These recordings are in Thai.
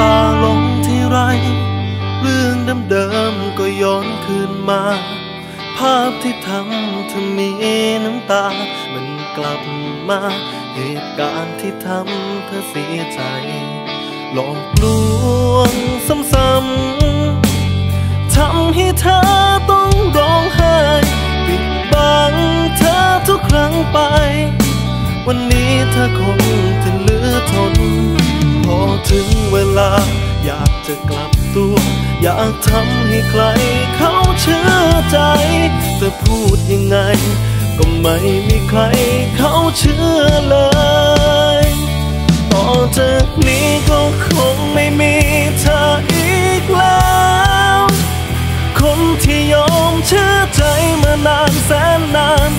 ตาลงที่ไร เรื่องเดิมๆก็ย้อนคืนมา ภาพที่ทำเธอมีน้ำตา มันกลับมา เหตุการณ์ที่ทำเธอเสียใจ หลอกลวงซ้ำๆทำให้เธอต้องร้องไห้ปิดบังเธอทุกครั้งไป วันนี้เธอคงจะเหลือทน พอถึง ลา อยากจะกลับตัว อยากทำให้ใครเขาเชื่อใจแต่พูดยังไง ก็ไม่มีใครเขาเชื่อเลยต่อจากนี้ก็คงไม่มีเธออีกแล้ว คนที่ยอมเชื่อใจมานานแสนนาน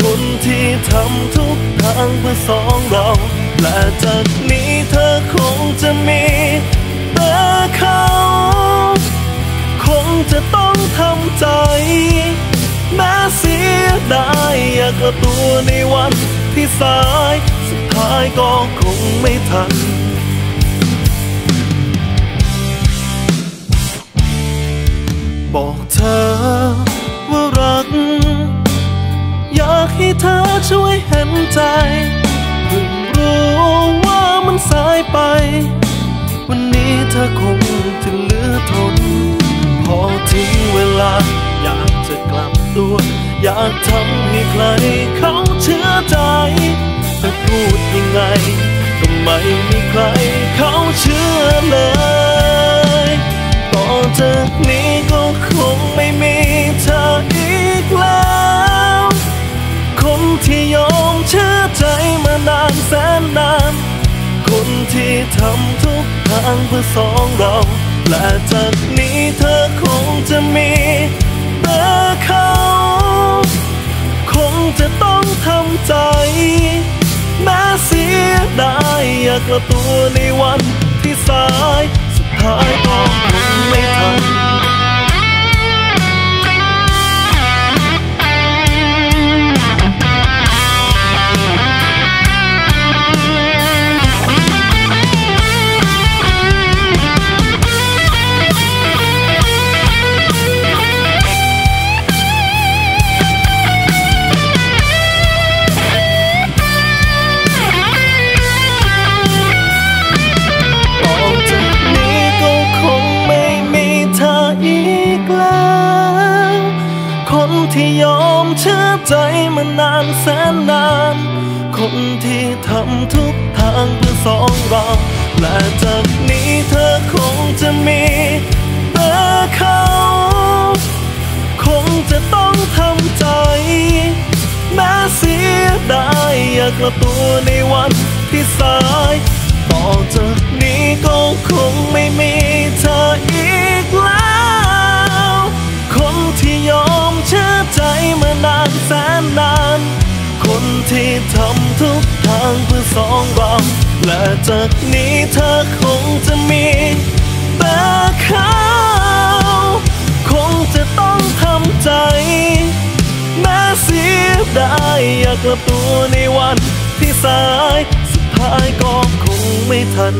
คนที่ทำทุกางเพื่อสองเราและจากนี้เธอคงจะมีแต่เขา คงจะต้องทำใจ แม้เสียดายอยากกลับตัวในวันที่สาย สุดท้ายก็คงไม่ทันบอก เธอช่วยเห็นใจเพิ่งรู้ว่ามันสายไป วันนี้เธอคงจะเหลือทน พอถึงเวลา อยากจะกลับตัว อยากทำให้ใครเขาเชื่อใจแต่พูดยังไงก็ไม่มีใครเขาเชื่อเลยต่อจากนี้ ที่ยอมเชื่อใจมานานแสนนาน คนที่ทำทุกทางเพื่อสองเรา และจากนี้เธอคงจะมีแต่เขา คงจะต้องทำใจแม้เสียดายอยากลับตัวในวันที่สายสุดท้าย ที่ยอมเชื่อใจมานานแสนนาน คนที่ทำทุกทางเพื่อสองเรา และจากนี้เธอคงจะมีแต่เขา คงจะต้องทำใจ แม้เสียดายอยากกลับตัวในวันที่สาย ต่อจากนี้ก็คงไม่มีเธออีก องบอก และจากนี้เธอคงจะมีแต่เขาคงจะต้องทำใจ แม้เสียดายอยากกลับตัวในวันที่สาย สุดท้ายก็คงไม่ทัน